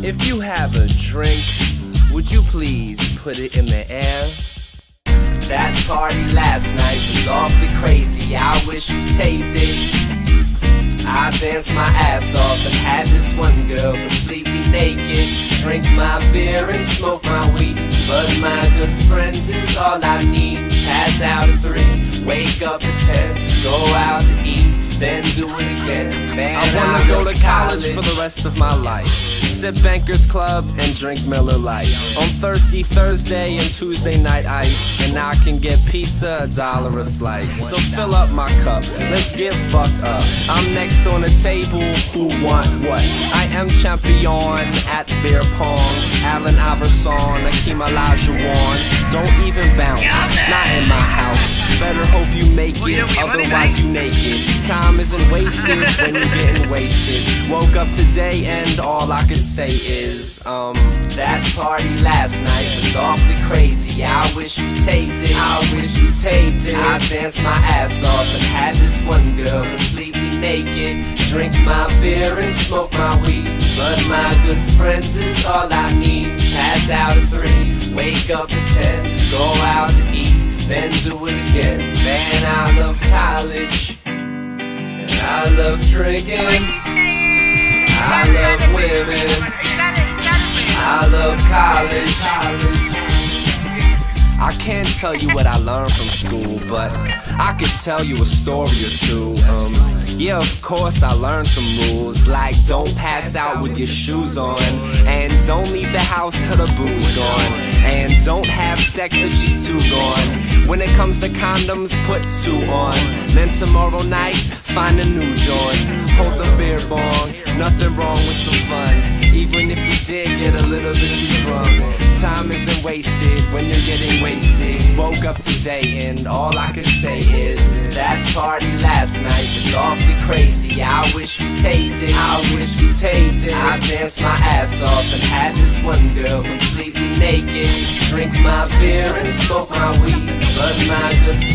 If you have a drink, would you please put it in the air? That party last night was awfully crazy. I wish we taped it. I danced my ass off and had this one girl completely naked. Drink my beer and smoke my weed. But my good friends is all I need. Pass out at three, wake up at ten, go out to eat do it again. Man, I wanna go to college, college for the rest of my life. Sip Bankers Club and drink Miller Lite. On Thirsty Thursday and Tuesday night ice. And I can get pizza, a dollar a slice. So fill up my cup, let's get fucked up. I'm next on the table, who want what? I am champion at beer pong. Allen Iverson, Akeem Olajuwon. Don't even bounce, Better hope you make it, otherwise you naked. Time isn't wasted when you're getting wasted. Woke up today and all I can say is, um, that party last night was awfully crazy. I wish we taped it. I wish we taped it. I danced my ass off and had this one girl completely naked. Drink my beer and smoke my weed. But my good friends is all I need. Pass out at three, wake up at ten, go out to eat then do it again. Love college. And I love drinking. I love women. I love college. I can't tell you what I learned from school, but I could tell you a story or two. Um, yeah, of course I learned some rules, like don't pass out with your shoes on, and don't leave the house till the booze gone, and don't have sex if she's too gone. When it comes to condoms, put two on. Then tomorrow night, find a new joint. Hold the beer bong, nothing wrong with some fun. Even if we did get a little bit too drunk, time isn't wasted when you're getting wasted. Woke up today and all I can say is that party last night was awfully crazy. I wish we taped it. I wish we taped it. I danced my ass off and had this one girl completely naked. Drink my beer and smoke my weed. But my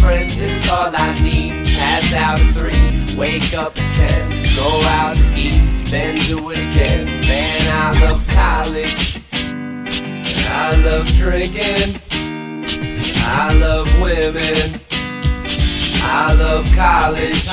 friends is all I need. Pass out at three, wake up at ten, go out to eat, then do it again. Man, I love college. And I love drinking. I love women. I love college.